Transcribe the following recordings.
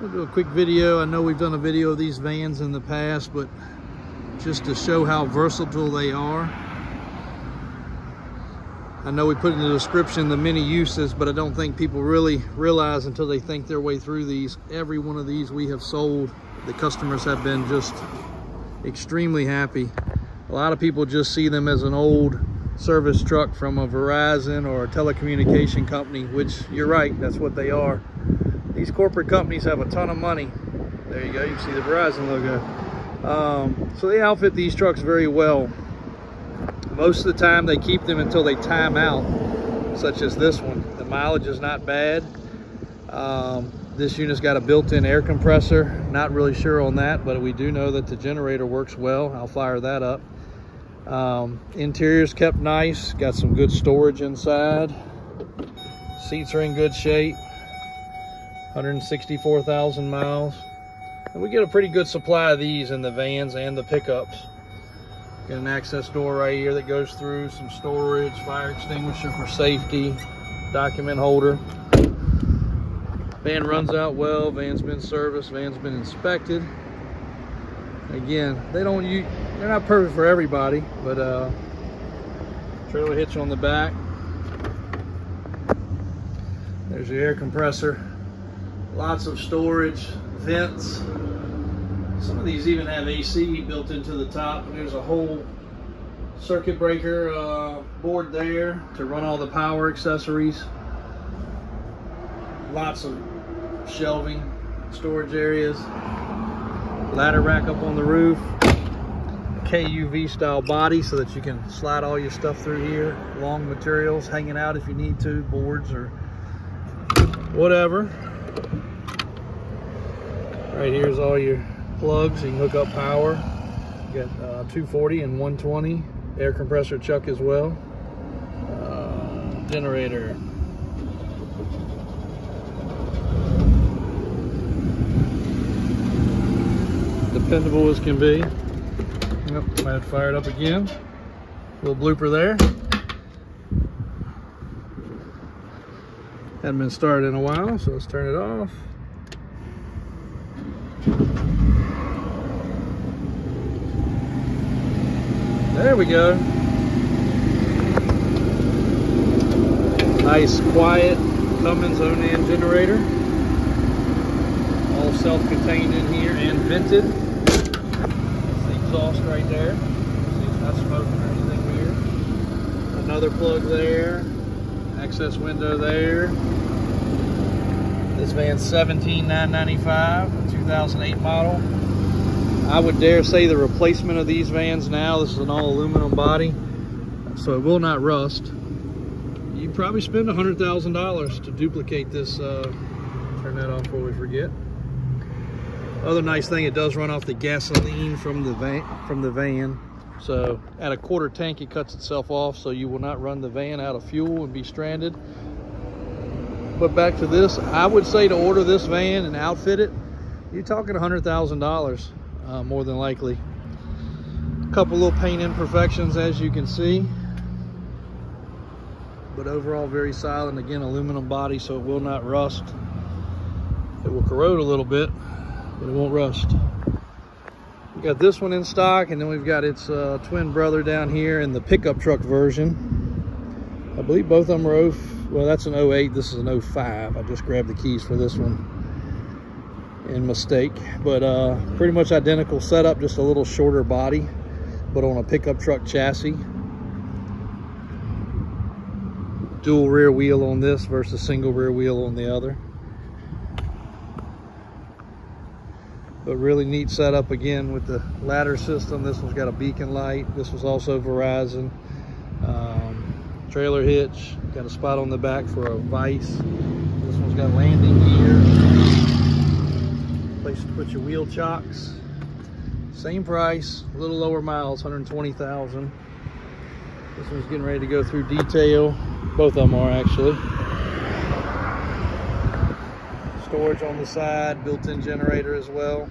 We'll do a quick video. I know we've done a video of these vans in the past, but just to show how versatile they are. I know we put in the description the many uses, but I don't think people really realize until they think their way through these. Every one of these we have sold. The customers have been just extremely happy. A lot of people just see them as an old service truck from a Verizon or a telecommunication company, which you're right, that's what they are. These corporate companies have a ton of money. There you go, you can see the Verizon logo. Um, so they outfit these trucks very well. Most of the time they keep them until they time out, such as this one. The mileage is not bad. Um, this unit's got a built-in air compressor. Not really sure on that, but we do know that the generator works well. I'll fire that up. Um, interior's kept nice. Got some good storage inside. Seats are in good shape. 164,000 miles. And we get a pretty good supply of these in the vans and the pickups. Got an access door right here that goes through, some storage, fire extinguisher for safety, document holder. Van runs out well, van's been serviced, van's been inspected. Again, they don't use, they're not perfect for everybody, but uh, trailer hitch on the back. There's your air compressor. Lots of storage, vents. Some of these even have AC built into the top. There's a whole circuit breaker uh, board there to run all the power accessories. Lots of shelving, storage areas. Ladder rack up on the roof. KUV style body so that you can slide all your stuff through here. Long materials hanging out if you need to, boards or whatever. Right here's all your plugs. You can hook up power. You got uh, 240 and 120 air compressor chuck as well. Uh, generator. Dependable as can be. Yep, might have fired up again. Little blooper there. Hadn't been started in a while, so let's turn it off. There we go. Nice, quiet Cummins Onan generator. All self-contained in here and vented. That's the exhaust right there. See, it's not smoking or anything weird. Another plug there. Access window there. This van's 17995, 2008 model. I would dare say the replacement of these vans now, this is an all aluminum body, so it will not rust. You probably spend $100,000 to duplicate this. Uh, turn that off before we forget. Other nice thing, it does run off the gasoline from the van. From the van. So at a quarter tank, it cuts itself off, so you will not run the van out of fuel and be stranded. But back to this, I would say to order this van and outfit it, you're talking $100,000 uh, more than likely. A couple little paint imperfections as you can see. But overall very solid. Again, aluminum body so it will not rust. It will corrode a little bit, but it won't rust. We got this one in stock and then we've got its uh, twin brother down here in the pickup truck version. I believe both of them are 0, well that's an 08, this is an 05. I just grabbed the keys for this one in mistake but uh, pretty much identical setup just a little shorter body but on a pickup truck chassis dual rear wheel on this versus single rear wheel on the other but really neat setup again with the ladder system this one's got a beacon light this was also Verizon um, trailer hitch got a spot on the back for a vise this one's got landing gear place to put your wheel chocks. Same price, a little lower miles, 120,000. This one's getting ready to go through detail. Both of them are actually. Storage on the side, built-in generator as well.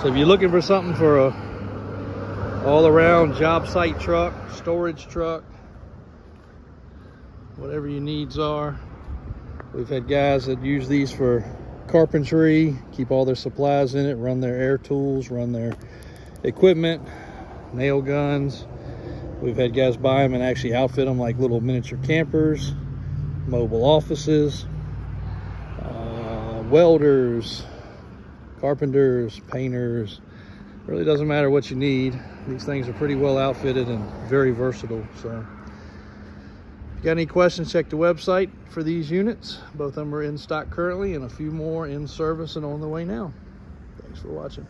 So if you're looking for something for a all-around job site truck, storage truck, whatever your needs are, We've had guys that use these for carpentry, keep all their supplies in it, run their air tools, run their equipment, nail guns. We've had guys buy them and actually outfit them like little miniature campers, mobile offices, welders, carpenters, painters. Really doesn't matter what you need. These things are pretty well outfitted and very versatile. So if you got any questions, check the website for these units. Both of them are in stock currently and a few more in service and on the way now. Thanks for watching.